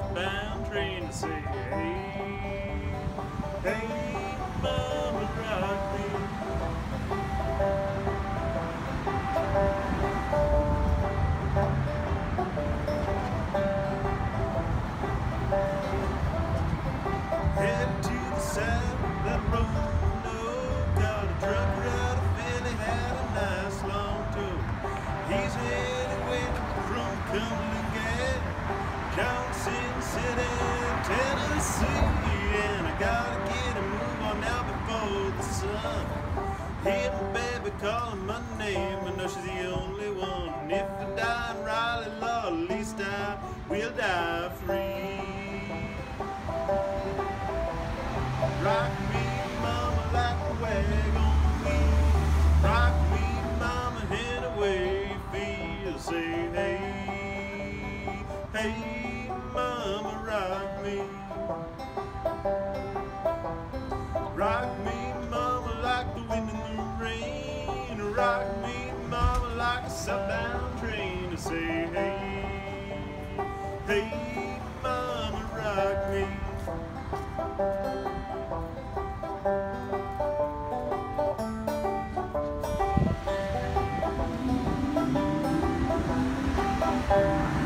southbound train to say, hey, hey, mama, rock me. Headed to the south, that road no got a had a nice long tow. He's headed Cumberland Tennessee, and I gotta get a move on now before the sun. Hear my baby calling my name, I know she's the only one. If I die in Raleigh, Lord, at least I will die free. Rock me, mama, like a wagon. Rock me, mama. Say, hey, hey, rock me. Rock me, mama, like the wind in the rain. Rock me, mama, like a southbound train. To say, hey, hey, mama, rock me. Thank